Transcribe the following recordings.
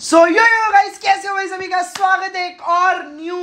सो यो yo guys कैसे हो भाई? सभी का स्वागत है एक और न्यू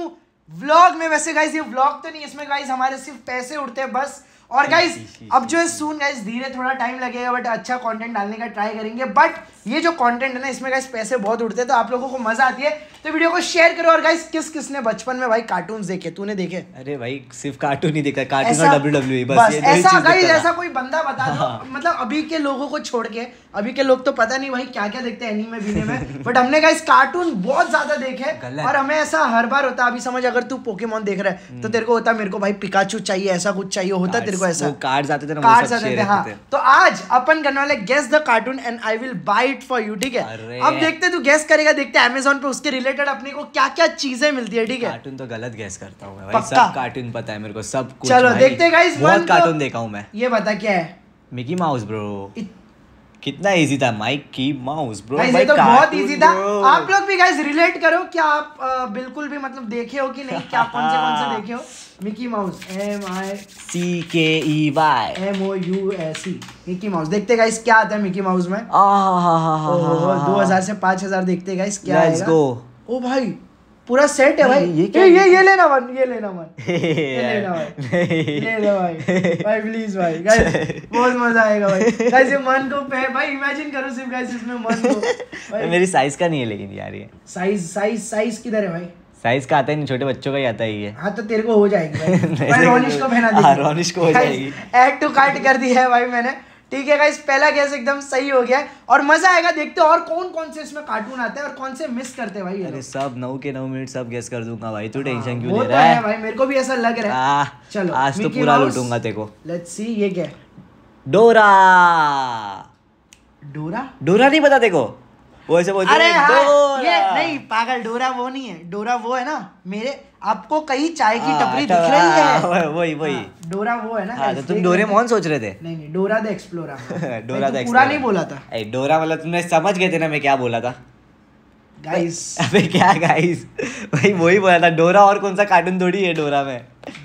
व्लॉग में। वैसे गाइस ये व्लॉग तो नहीं इसमें गाइस हमारे सिर्फ़ पैसे उड़ते हैं बस। और गाइस अब जो है सून गाइस धीरे थोड़ा टाइम लगेगा बट अच्छा कंटेंट डालने का ट्राई करेंगे। बट ये जो कंटेंट है ना इसमें गाइस पैसे बहुत उड़ते हैं तो आप लोगों को मज़ा आती है। तो वीडियो को शेयर करो और गाइस किस किसने बचपन में भाई कार्टून देखे? तूने देखे? अरे भाई सिर्फ़ कार्टून ही देखा कार्टून और डब्ल्यू डब्ल्यू बस बस ये ऐसा गाइस ऐसा कोई बंदा बता दो। मतलब अभी के लोगों को छोड़ के अभी के लोग तो पता नहीं भाई क्या क्या देखते हैं एनीमे बीने में। बट हमने गाइस कार्टून बहुत ज़्यादा देखे और हमें ऐसा हर बार होता अभी समझ अगर तू पोकेमोन देख रहा है तो तेरे को होता मेरे को भाई पिकाचू चाहिए ऐसा कुछ चाहिए होता तेरे को ऐसा। वो कार्ड्स आते थे सब आते थे हाँ। तो आज अपन करने वाले guess the cartoon and I will buy it for you ठीक है? अब देखते तू गेस करेगा देखते अमेजोन पे उसके रिलेटेड अपने को क्या क्या चीज़ें मिलती है ठीक है? कार्टून तो गलत गैस करता हूँ मैं भाई सब कार्टून पता है मेरे को सब कुछ चलो देखते गाइस बहुत कार्टून देखा हूँ मैं। ये बता क्या है? मिकी माउस ब्रो कितना इजी था माइक की माउस ब्रो ये तो बहुत इजी था। आप लोग भी गाइस रिलेट करो क्या आप बिल्कुल भी मतलब देखे हो कि नहीं? क्या कौन से कौन से देखे हो? Mickey Mouse M I C K E Y M O U S E Mickey Mouse देखते गाइस क्या आता है मिकी माउस में। दो हज़ार से पाँच हज़ार देखते गाइस क्या Let's आएगा। go. ओ भाई पूरा सेट है भाई। ये ये क्या ये है? ये लेना मन ये लेना मन ये लेना भाई। ले लो भाई। भाई प्लीज़ भाई। गाइस बहुत मज़ा आएगा भाई। गाइस ये मन को पे भाई इमेजिन करो सिर्फ़ गाइस इसमें मन को। मेरी साइज़ का नहीं है लेकिन यार ये। साइज़ साइज़ साइज़ किधर है भाई? साइज़ का आता ही नहीं छोटे बच्चों का ही आता ही है। हाँ तो तेरे को हो जाएगी रोनिश को पहना हाँ, रोनिश को हो जाएगी। ऐड टू कार्ट कर दी है भाई मैंने। ठीक है गाइस पहला गैस एकदम सही हो गया। और मज़ा आएगा देखते हैं और कौन कौन से इसमें कार्टून आते हैं और कौन से मिस करते हैं भाई अरे सब नौ के नौ मिनट सब गेस कर दूँगा भाई तू टेंशन क्यों ले तो रहा है है? भाई मेरे को भी ऐसा लग रहा है। आह, चलो आज तो पूरा लूटूँगा तेरे को। लेट्स सी ये क्या? डोरा। डोरा? डोरा नहीं पता देखो वो ऐसे बोलते अरे हाँ ये नहीं पागल डोरा वो नहीं है डोरा वो है ना मेरे आपको कहीं चाय की हाँ, टपरी तो- दिख रही हाँ, है। वही- वही वही। हाँ, डोरा वो है ना हाँ तो तुम डोरे मोहन सोच रहे थे? नहीं नहीं Dora the explorer. Dora the था पूरा नहीं बोला था। डोरा मतलब तुमने समझ गए थे ना मैं क्या बोला था? गाइस अबे क्या गाइस भाई वही बोला था डोरा और कौन सा कार्टून थोड़ी है डोरा में?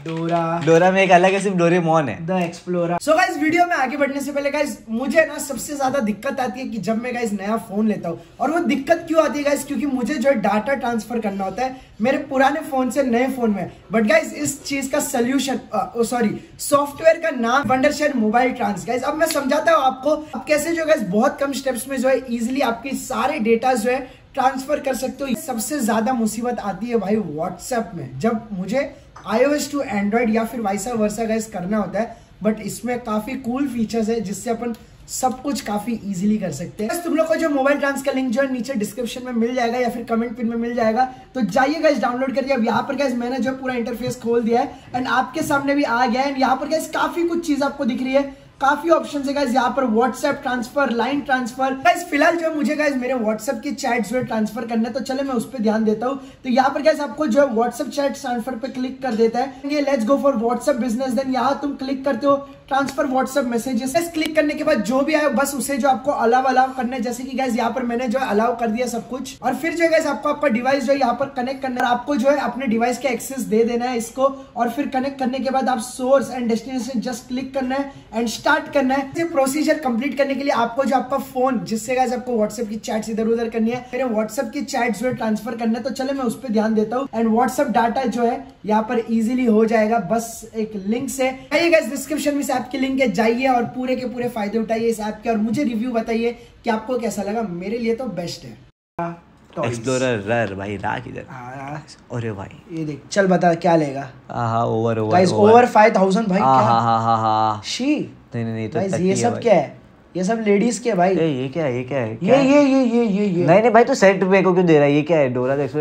डोरा। डोरा में एक अलग है सिर्फ़ डोरेमोन है। The explorer so guys video में आगे बढ़ने से पहले गाइस मुझे ना सबसे ज़्यादा दिक्कत आती है कि जब मैं गाइस नया फ़ोन लेता हूँ और वो दिक्कत क्यों आती है गाइस क्योंकि मुझे जो है डाटा ट्रांसफ़र करना होता है मेरे पुराने फ़ोन से नए फ़ोन में। बट गाइस इस चीज़ का सोल्यूशन सॉरी सॉफ्टवेयर का नाम wonder share mobile trans guys अब मैं समझाता हूँ आपको अब कैसे जो गाइस बहुत कम स्टेप्स में जो है इजिली आपके सारे डेटा जो है ट्रांसफ़र कर सकते हो। सबसे ज़्यादा मुसीबत आती है भाई व्हाट्सएप में। जब मुझे iOS टू एंड्रॉइड या फिर वाइसा वर्सा गाइस करना होता है बट इसमें काफ़ी कूल फीचर्स है जिससे अपन सब कुछ काफ़ी इजीली कर सकते हैं। तुम लोग को जो मोबाइल ट्रांस का लिंक जो है नीचे डिस्क्रिप्शन में मिल जाएगा या फिर कमेंट पिन में मिल जाएगा। तो जाइए गाइस डाउनलोड करिए। अब यहाँ पर गाइस मैंने जो पूरा इंटरफेस खोल दिया है एंड आपके सामने भी आ गया है एंड यहाँ पर गाइस काफ़ी कुछ चीज़ आपको दिख रही है। काफ़ी ऑप्शन है गाइस यहाँ पर WhatsApp transfer line transfer guys फ़िलहाल जो है मुझे गाइस मेरे व्हाट्सएप की चैट जो है ट्रांसफ़र करना है तो चले मैं उस पर ध्यान देता हूँ। तो यहाँ पर गाइस आपको जो है व्हाट्सएप चैट ट्रांसफ़र पे क्लिक कर देता है। ये let's go for WhatsApp business then यहाँ तुम क्लिक करते हो ट्रांसफ़र व्हाट्सएप मैसेजेस क्लिक करने के बाद जो भी आए, बस उसे जो आपको अलाउ अलाव करना है। जैसे कि गैस यहाँ पर मैंने जो है अलाव कर दिया सब कुछ। और फिर जो है आपको आपका डिवाइस जो है यहाँ पर कनेक्ट करना है। आपको जो है अपने डिवाइस का एक्सेस दे देना है इसको। और फिर कनेक्ट करने के बाद आप source and destination just click करना है। एंड स्टार्ट करना है, ये प्रोसीजर कंप्लीट करने के लिए आपको जो आपका फ़ोन जिससे गाइस आपको व्हाट्सएप की चैट्स इधर उधर करनी है, फिर व्हाट्सएप की चैट जो है ट्रांसफ़र करना है तो चले मैं उस पर ध्यान देता हूँ। एंड व्हाट्सएप डाटा जो है, यहाँ पर इजिली हो जाएगा, बस एक लिंक से। आइए गाइस डिस्क्रिप्शन में इस ऐप की लिंक है, जाइए और पूरे के पूरे फ़ायदे उठाइए इस ऐप के, और मुझे रिव्यू बताइए कि आपको कैसा लगा। मेरे लिए तो बेस्ट है। Toys. एक्सप्लोरर रर भाई रा किधर हाँ, अरे भाई। ये देख चल बता क्या लेगा? हाँ over over guys over five thousand भाई हाँ क्या? हाँ हाँ हाँ शी। नहीं नहीं तो गाइस ये सब क्या है? ये सब लेडीज़ के भाई। ए, ये क्या है ये क्या है ये ये ये ये ये ये। नहीं नहीं भाई तो सेट पे को क्यों दे रहा है? ये क्या है? डोरा देख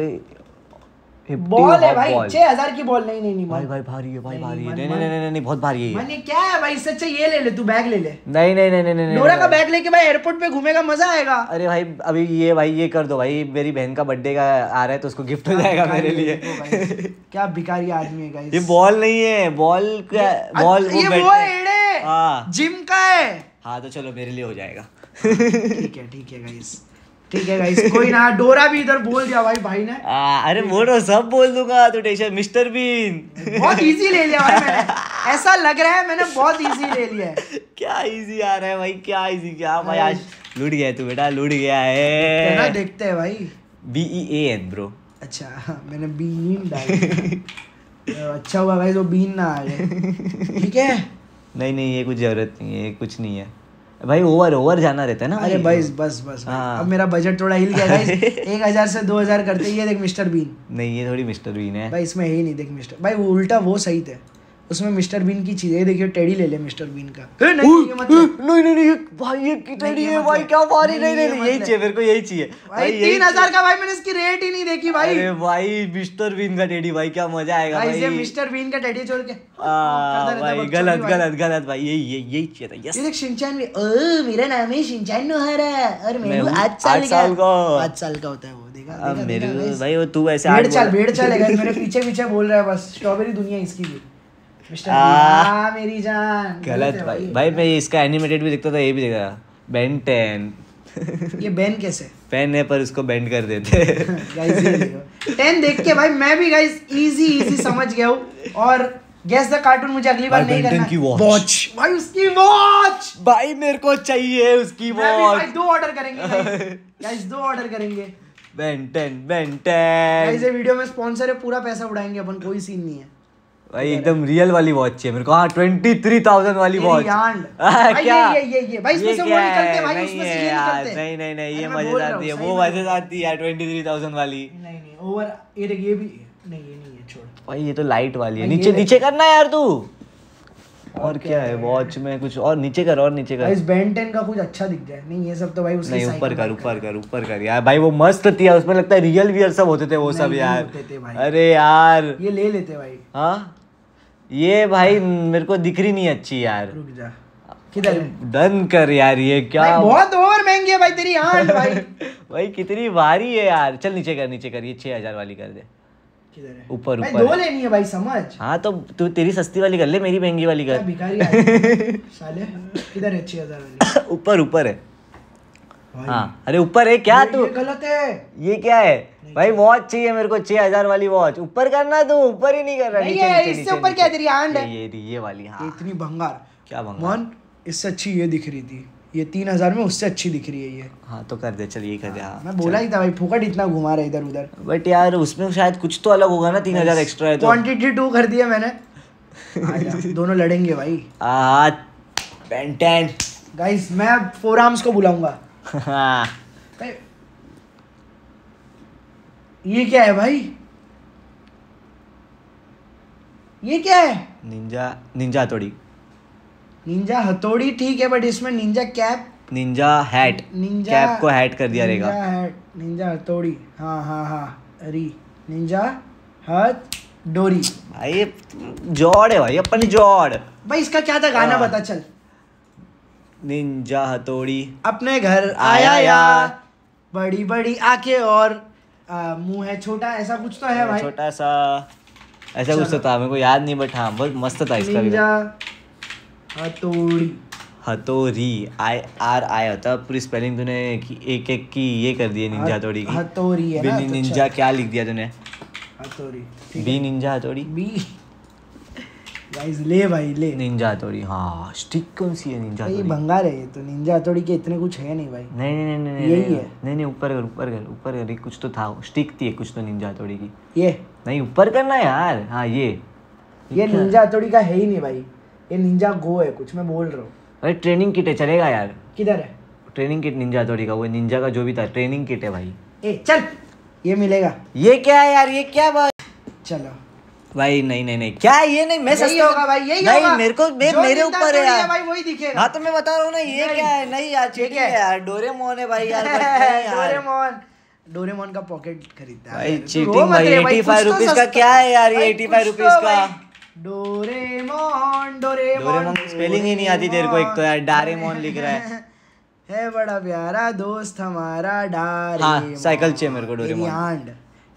बॉल है भाई छह हज़ार की बॉल नहीं नहीं नहीं भाई भाई भारी है भाई भारी है। नहीं नहीं नहीं नहीं बहुत भारी है। मन क्या है भाई इससे अच्छा ये ले ले तू बैग ले ले. नहीं नहीं नहीं नहीं डोरा का बैग लेके भाई एयरपोर्ट पे घूमेगा मज़ा आएगा. अरे भाई अभी ये भाई ये कर दो भाई मेरी बहन का बर्थडे का आ रहा है तो उसको गिफ्ट हो जाएगा मेरे लिए। क्या भिखारी आदमी है ये बॉल नहीं है बॉल क्या बॉल ये वो एड़े हाँ। जिम का है. हाँ तो चलो मेरे लिए हो जाएगा। ठीक है ठीक है गाइस ठीक है गाइस कोई ना डोरा भी इधर बोल दिया भाई भाई ने। आ, अरे बोलो सब बोल दूँगा तू टेंशन मिस्टर बीन। बहुत इजी ले लिया भाई मैंने। ऐसा लग रहा है मैंने बहुत इजी ले लिया है। क्या इजी आ रहा है भाई क्या इजी क्या? भाई आज लूट गया तू बेटा लूट गया है। देखते हैं भाई। B E A N bro अच्छा मैंने बीन डाल। अच्छा हुआ भाई तो बीन ना आ गए ठीक है? नहीं नहीं ये कुछ ज़रूरत नहीं है कुछ नहीं है। भाई ओवर ओवर जाना रहता है ना अरे भाई। बस बस बस हाँ। अब मेरा बजट थोड़ा हिल गया गाइस एक हज़ार से दो हज़ार करते ही है देख मिस्टर बीन। नहीं ये थोड़ी मिस्टर बीन है। भाई इसमें है ही नहीं देख मिस्टर। भाई वो उल्टा वो सही थे। उसमें मिस्टर बीन की चीज़ देखिए टेडी ले ले मिस्टर बीन का। नहीं ये। नहीं नहीं नहीं भाई ये नहीं, ये है भाई क्या भारी नहीं, नहीं ये यही चाहिए मेरे को यही चाहिए। भाई तीन हज़ार का भाई मैंने इसकी रेट ही नहीं देखी भाई। अरे भाई मिस्टर बीन का टेडी भाई क्या मज़ा आएगा भाई ये मिस्टर बीन का टेडी छोड़ के। भाई गलत गलत गलत भाई यही यही यही चाहिए था ये यस देख शिनचैन भी ओ मेरा नाम है शिनचैन नोहरा और मैं आठ साल का। आठ साल का होता है वो देखा मेरे को। भाई वो तू ऐसे भेड़ चाल भेड़ चाल मेरे पीछे पीछे बोल रहा है बस स्ट्रॉबेरी दुनिया इसकी भी। आ, मेरी जान। गलत है भाई। भाई मैं इसका एनिमेटेड भी देखता था ये भी देखा बेन टेन ये बैन कैसे? पेन है पर उसको बेंड कर देते गाइस टेन देख के भाई मैं भी गाइस इजी इजी समझ गया हूँ। और गेस द कार्टून मुझे अगली बार नहीं करना। की। वॉच भाई उसकी वॉच भाई मेरे को चाहिए उसकी भी भाई वॉच दो ऑर्डर करेंगे गाइस दो ऑर्डर करेंगे। बेन टेन बेन गाइस ये वीडियो में स्पॉन्सर है पूरा पैसा उड़ाएँगे अपन कोई सीन नहीं है। भाई एकदम रियल वाली वॉच चाहिए मेरे को। हाँ ट्वेंटी थ्री थाउज़ेंड वाली वॉच हाँ, क्या? ये- ये- ये-। भाई, इसमें से वो निकलते हैं, है? भाई, नहीं उसमें से ये निकलते हैं। नहीं नहीं नहीं ये मैं बोल रहा मज़ेदार हूँ, है वो में। मज़ेदार थी यार ट्वेंटी थ्री थाउज़ेंड वाली। नहीं नहीं ओवर ये देख ये भी नहीं ये नहीं है छोड़। भाई ये तो लाइट वाली है। नीचे नीचे करना यार तू। और क्या है वॉच में कुछ और नीचे कर और नीचे कर। इस बेन 10 का कुछ अच्छा दिख जाए। नहीं ये सब तो भाई उसकी नहीं ऊपर कर ऊपर कर ऊपर कर यार। भाई वो मस्त थी यार उसमें लगता है रियल वियर सब होते थे वो सब यार। अरे यार। ये ले लेते भाई। हाँ? ये भाई मेरे को दिख रही नहीं अच्छी यार। रुक जा। किधर डन कर यार ये क्या बहुत ओवर महँगी है भाई तेरी आंट भाई। भाई कितनी भारी है यार। चल नीचे कर नीचे कर ये छह हज़ार वाली कर दे। ऊपर ऊपर। दो लेनी है भाई समझ? हाँ तो तू तेरी सस्ती वाली कर ले मेरी महँगी वाली कर। भिखारी साले किधर है छह हज़ार वाली? ऊपर ऊपर है। हाँ। अरे ऊपर है क्या तू? गलत है। ये क्या है? भाई वॉच चाहिए मेरे को छह हज़ार वाली वॉच ऊपर करना तू ऊपर ही नहीं कर रहा नहीं है, इससे ऊपर क्या तेरी आंट है? ये ये वाली हाँ। इतनी भंगार। क्या भंगा मन इससे अच्छी ये दिख रही थी। ये तीन हज़ार में उससे अच्छी दिख रही है ये। हाँ तो कर दे चल ये कर दे हाँ मैं बोला ही था भाई फोकट इतना घुमा रहा है इधर उधर। बट यार उसमें शायद कुछ तो अलग होगा ना तीन हज़ार एक्स्ट्रा है तो। क्वांटिटी टू कर दिया मैंने। दोनों लड़ेंगे भाई। गाइस मैं फोर आर्म्स को बुलाऊँगा। हाँ ये क्या है भाई? ये क्या है? निंजा निंजा हथौड़ी। निंजा हथौड़ी ठीक है बट इसमें ninja cap ninja hat ninja cap को हैट कर दिया रहेगा। निंजा हैट निंजा हथौड़ी। हाँ हाँ हाँ अरे निंजा हथ डोरी भाई जॉड है भाई अपन जोड़। भाई इसका क्या था गाना? हाँ। बता चल। निंजा हथौड़ी। अपने घर आया। यार। बड़ी बड़ी आँखें और मुँह है छोटा ऐसा कुछ तो है भाई। छोटा सा ऐसा कुछ तो था मेरे को याद नहीं बट हाँ बहुत मस्त था इसका भी हथौड़ी। हथौड़ी आई आर आई होता पूरी स्पेलिंग तूने की- एक एक की ये कर दी है निंजा हथौड़ी की। हथौड़ी है ना तो निंजा क्या लिख दिया तूने? ठीक बी निंजा हथौड़ी? बी गाइस ले भाई ले। निंजा हथौड़ी हाँ स्टिक कौन सी है निंजा हथौड़ी भंगार है ये तो। निंजा हथौड़ी के इतने कुछ है नहीं भाई। नहीं नहीं नहीं नहीं यही है। नहीं नहीं ऊपर कर ऊपर कर ऊपर कर। कुछ तो था स्टिक थी कुछ तो निंजा हथौड़ी की। ये। नहीं ऊपर करना यार। हाँ ये। ये निंजा हथौड़ी का है ही नहीं भाई। ये निंजा गो है कुछ मैं बोल रहा हूँ। अरे ट्रेनिंग किट है चलेगा यार। किधर है? ट्रेनिंग किट निंजा हथौड़ी का वो निंजा का जो भी था ट्रेनिंग किट है भाई। ए चल। ये मिलेगा। ये क्या है यार ये क्या बात? चलो। भाई नहीं नहीं नहीं। क्या ये नहीं? मैं सस्ता होगा भाई यही नहीं होगा। मेरे को मैं मेरे ऊपर है यार। भाई वही दिखेगा। हाँ तो मैं बता रहा हूँ ना ये क्या है? नहीं यार ठीक है। है। यार डोरेमोन है भाई यार नहीं डोरेमोन। डोरेमोन का पॉकेट खरीदता भाई। तू cheating रो मत भाई, रे 85 कुछ तो रुपीस का क्या है यार, ये भाई, 85 कुछ रुपीस तो का। डोरेमोन डोरेमोन डोरेमोन की स्पेलिंग ही नहीं आती तेरे को एक तो यार डारेमोन लिख रहा है। है बड़ा प्यारा दोस्त हमारा डारे हाँ, साइकिल चाहिए मेरे को डोरेमोन।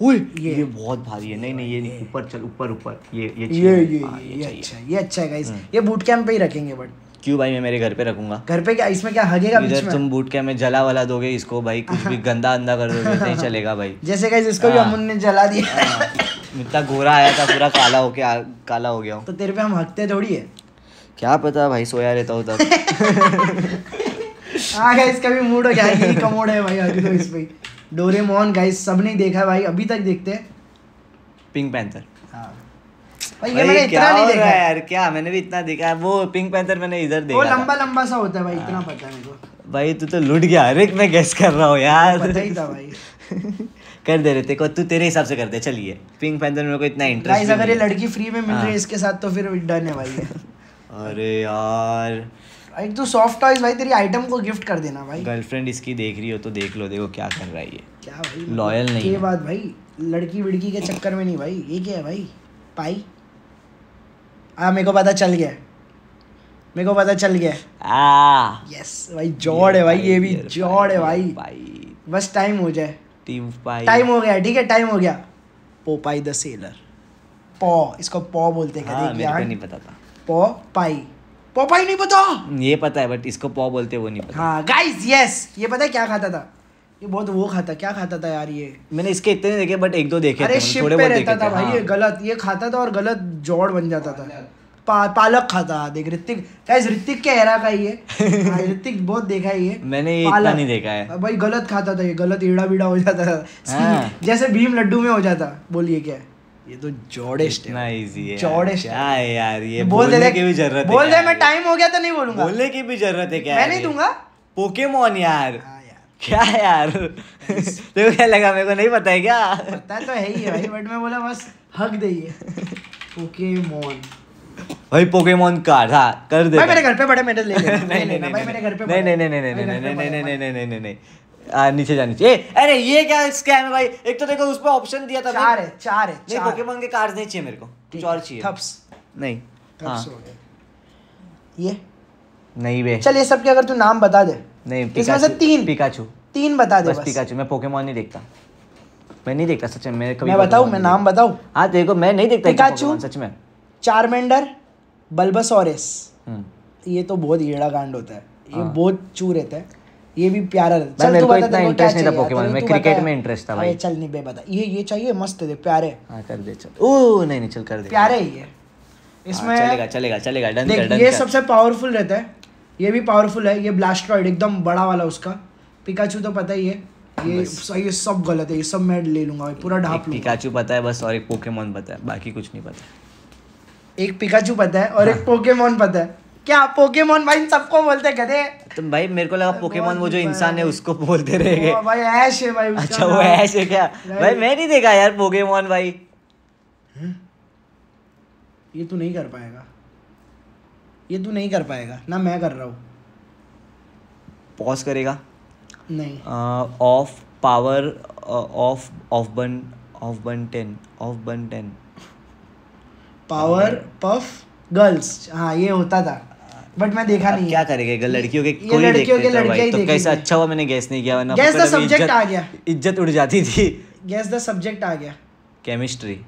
उए, ये। ये बहुत भारी है। नहीं नहीं ये ऊपर चल ऊपर ऊपर। ये ये ये ये हाँ, ये ये अच्छा ये अच्छा है गाइस ये बूट कैंप पे ही रखेंगे बट क्यों भाई मैं मेरे घर पे रखूँगा। घर पे क्या इसमें क्या हगेगा बीच इधर में? तुम बूट कैम्प में जला वाला दोगे इसको भाई कुछ भी गंदा अंदा कर दोगे नहीं चलेगा भाई। जैसे गाइस इसको भी हाँ। अमुन ने जला दिया। हाँ, इतना गोरा आया था पूरा काला होके काला हो गया तो तेरे पे हम हकते थोड़ी है। क्या पता भाई सोया रहता हूँ तब। हाँ गाइस कभी मूड हो गया कमोड है भाई अभी तो इस पे। डोरेमोन गाइस सबने देखा है भाई अभी तक देखते हैं। पिंक पैंथर हाँ। भाई ये मैंने इतना नहीं देखा यार क्या? मैंने भी इतना देखा है। वो पिंक पैंथर मैंने इधर वो लंबा लंबा सा होता है भाई इतना पता है मेरे को। भाई तू तो लुट गया। एक मैं गेस कर रहा हूँ यार। पता ही था भाई। कर दे रहे थे को तू तेरे हिसाब से कर दे चलिए। पिंक पैंथर मेरे को इतना गाइस इंटरेस्ट अगर ये लड़की फ्री में मिल रही हाँ। है। इसके साथ तो फिर डन है भाई। अरे यार। भाई तू सॉफ्ट टॉयज भाई तेरी आइटम को गिफ्ट कर देना भाई। गर्लफ्रेंड इसकी देख रही हो तो देख लो देखो क्या कर रहा है ये। क्या भाई Loyal नहीं ये बात भाई लड़की विड़की के चक्कर में नहीं भाई ये क्या है भाई? पाई? हाँ मेरे को पता चल गया। मेरे को पता चल गया। आ। यस भाई जॉड है भाई ये भी जॉड है भाई। भाई बस टाइम हो जाए। टीम भाई टाइम हो गया ठीक है टाइम हो गया। पोपाई द सेलर पॉ इसको पॉ बोलते हैं हाँ मेरे को नहीं पता था। पॉ पाई। पोपाई नहीं पता। ये पता है बट इसको पॉ बोलते वो नहीं पता। हाँ गाइस यस ये पता है क्या खाता था? ये बहुत वो खाता क्या खाता था यार ये? मैंने इसके इतने नहीं देखे बट एक दो देखे अरे थे शिप थोड़े पे रहता देखे था भाई हाँ। ये गलत ये खाता था और गलत जोड़ बन जाता था। पा, पालक खाता देख ऋतिक। गाइस ऋतिक के एरा का ही है हाँ, ऋतिक बहुत देखा है ये। मैंने ये इतना नहीं देखा है। भाई गलत खाता था ये गलत ईड़ा बीड़ा हो जाता था। हाँ। जैसे भीम लड्डू में हो जाता बोलिए क्या? है? ये तो जॉडेस्ट इतना है। इजी है। चौड़े क्या है यार ये बोल दे बोलने की भी ज़रूरत है बोल दे मैं टाइम हो गया तो नहीं बोलूँगा। बोलने की भी ज़रूरत है क्या मैं नहीं दूँगा। पोकेमोन यार। हाँ यार। क्या यार? को क्या लगा मेरे को नहीं पता है क्या? पता तो है ही है भाई बट मैं बोला बस हक दइए पोकेमोन भाई पोकेमोन कार्ड हाँ कर दे भाई मेरे घर पे बड़े मेरे ले नहीं नहीं नहीं नहीं। नहीं नहीं नहीं नहीं नहीं नहीं नहीं नहीं आ, नीचे जा नीचे ए, अरे ये क्या स्कैम है भाई? एक तो देखो उस पे ऑप्शन दिया था चार है चार है नहीं पोकेमोन के कार्ड्स नहीं चाहिए मेरे को। कुछ और चाहिए। थप्स नहीं। हाँ। थप्स हो ये? नहीं बे चल ये सब के अगर तू नाम बता दे। नहीं इसमें से तीन। पिकाचू तीन बता दे बस बस। पिकाचू मैं पोकेमोन नहीं देखता। मैं नहीं देखता सच में। मैं कभी मैं बताऊँ मैं नाम बताऊँ। हाँ देखो मैं नहीं देखता पिकाचू? सच में। चारमेंडर बल्बसोरस हम्म। ये तो बहुत ईड़ा कांड होता है। ये हाँ। बहुत चू रहता है। ये भी प्यारा रहता है चल मेरे तू को बता इतना interest नहीं था तेरे में, बता। में interest था भाई। चल नहीं बे बता। ये ये चाहिए मस्त है प्यारे। हाँ कर दे चल। ओ नहीं नहीं चल कर दे। प्यारे ही है। हाँ, इसमें चलेगा चलेगा चलेगा डन कर डन ये सबसे पावरफुल रहता है। ये भी पावरफुल है ये ब्लास्ट्रॉइड एकदम बड़ा वाला उसका। पिकाचू तो पता ही है। ये ये सब गलत है ये सब मैं ले लूँगा पूरा ढाप लूँगा। पिकाचू पता है बस और एक पोकेमोन पता है बाकी कुछ नहीं पता। एक पिकाचू पता है और एक पोकेमोन पता है। क्या पोकेमोन भाई सबको बोलते हैं गधे? तो भाई मेरे को लगा पोकेमोन वो जो इंसान है उसको बोलते रहेंगे भाई ऐश है भाई अच्छा वो नाम। ऐसे क्या? भाई मैं नहीं देखा यार पोकेमोन भाई। ये तू नहीं कर पाएगा। ये तू नहीं कर पाएगा। ना मैं कर रहा हूँ। पॉज करेगा। नहीं। Off power off off Ben off Ben ten off Ben ten power puff girls हाँ ये होता था। बट मैं देखा नहीं क्या करेगा? लड़कियों के कोई लड़कियों के तो लड़के तो कैसे अच्छा हुआ मैंने गैस नहीं किया वरना अभी subject इज्जत- आ गया। इज़्ज़त उड़ जाती थी। गैस द सब्जेक्ट आ गया। केमिस्ट्री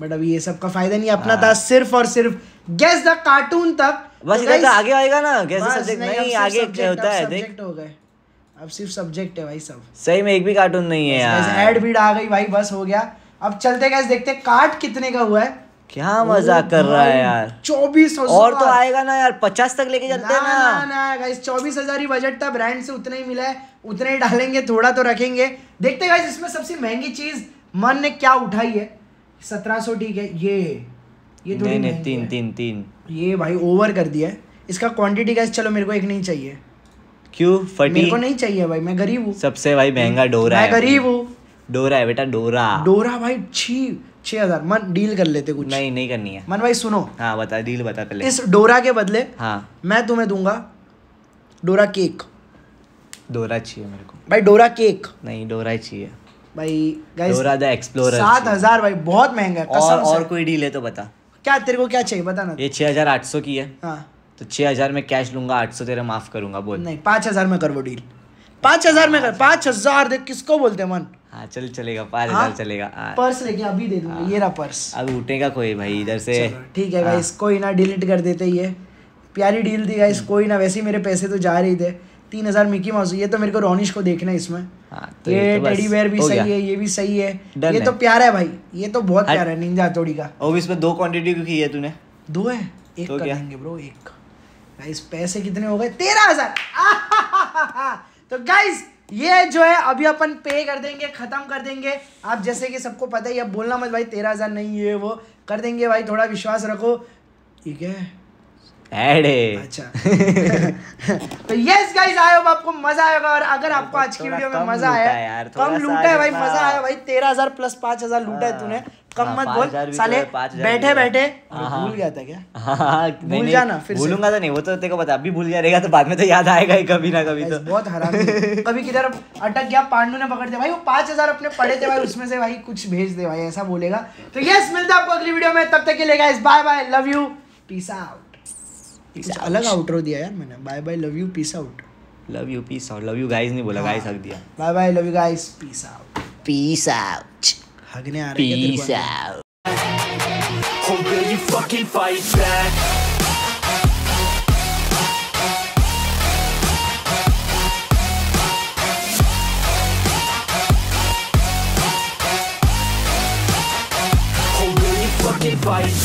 बट अभी ये सब का फ़ायदा नहीं अपना हाँ। था सिर्फ़ और सिर्फ़ गैस द कार्टून तक। बस तो इधर का आगे आएगा ना गैस बस सब्जेक्ट नहीं आगे होता है देख। हो गए। अब सिर्फ़ सब्जेक्ट है भाई सब। सही में एक भी कार्टून नहीं है यार। एड बीड आ गई भाई बस हो गया। अब चलते गैस देखते कार्ड कितने का हुआ है। क्या मज़ा कर रहा है यार। चौबीस और तो आएगा ना यार पचास तक लेके जाते हैं ना ना। ना गाइस चौबीस हज़ार ही बजट था ब्रांड से उतना ही मिला है उतना ही डालेंगे थोड़ा तो रखेंगे। देखते गाइस इसमें सबसे महँगी चीज़ मन ने क्या उठाई है? सत्रह सौ ठीक है ये ये थोड़ी नहीं नहीं तीन है। तीन तीन। ये भाई ओवर कर दिया है। इसका क्वांटिटी गाइस चलो मेरे को एक नहीं चाहिए। क्यों फटी मेरे को नहीं चाहिए भाई मैं गरीब हूँ। सबसे भाई महँगा डोरा मैं है। गरीब हूँ। डोरा है बेटा डोरा। डोरा भाई छी। छह हज़ार। मन डील कर लेते कुछ। नहीं नहीं करनी है। मन भाई सुनो। हाँ बता डील बता पहले। इस डोरा के बदले हाँ। मैं तुम्हें दूँगा डोरा केक। डोरा चाहिए मेरे को। भाई डोरा केक। नहीं डोरा ही चाहिए। भाई गाइस डोरा द एक्सप्लोरर सात हज़ार भाई बहुत महँगा है और और कोई डील है तो बता। क्या तेरे को क्या चाहिए बता ना। ये छह हज़ार आठ सौ की है। हाँ। तो छह हज़ार में कैश लूँगा आठ सौ तेरा माफ़ करूँगा बोल। नहीं पाँच हज़ार में कर वो डील पाँच हज़ार में कर पाँच हज़ार देख किसको बोलते मन? हाँ चल चलेगा पाँच हाँ? हज़ार चलेगा हाँ। पर्स लेके अभी दे दूँगा ये रहा पर्स। अब उठेगा कोई भाई इधर से। ठीक है गाइस कोई ना डिलीट कर देते ये। प्यारी डील थी गाइस कोई ना वैसे ही मेरे पैसे तो जा रहे थे। तीन हज़ार मिकी माउस ये तो मेरे को रोनिश को देखना है इसमें। हाँ, तो ये तो टेडी बेयर भी सही है ये भी सही है। ये है। तो प्यारा है भाई ये तो बहुत। प्यारा है निंजा हथौड़ी का। और इसमें दो क्वांटिटी क्यों की है तूने। दो है? एक तो कर देंगे ब्रो एक। गाइस पैसे कितने हो गए? तेरह हज़ार। तो गाइज़ ये जो है, अभी अपन पे कर देंगे, खत्म कर देंगे। आप जैसे कि सबको पता ही, अब बोलना मत भाई, तेरह हज़ार नहीं है वो। कर देंगे भाई, थोड़ा विश्वास रखो। ठीक है? ऐड है अच्छा. तो यस गाइस आई होप आपको मज़ा आएगा और अगर आपको आज की वीडियो में मज़ा आया यार, कम लूटा है भाई मज़ा आया भाई तेरह हज़ार प्लस पाँच हज़ार लूटा है तूने कम हाँ, मत बोल. तो साले है, बैठे तो है। बैठे. हाँ, हाँ। भूल गया था क्या? हाँ भूल जाना फिर भूलूँगा तो नहीं वो तो तेरे को पता अभी भूल जाएगा तो बाद में तो याद आएगा ही कभी ना कभी तो. बहुत हराम कभी किधर अटक गया पांडु ने पकड़ दिया. भाई वो पाँच हज़ार अपने पड़े थे भाई उसमें से भाई कुछ भेज दे भाई ऐसा बोलेगा. तो यस मिलता है आपको अगली वीडियो में. तब तक के लिए guys bye bye love you peace out कुछ अलग आउटरो दिया यार मैंने। Bye bye love you peace out love you peace out love you guys नहीं बोला गाइस हक दिया। Bye bye love you guys peace out peace out हगने आ रहे हैं peace out Oh, will you fucking fight back? Fight?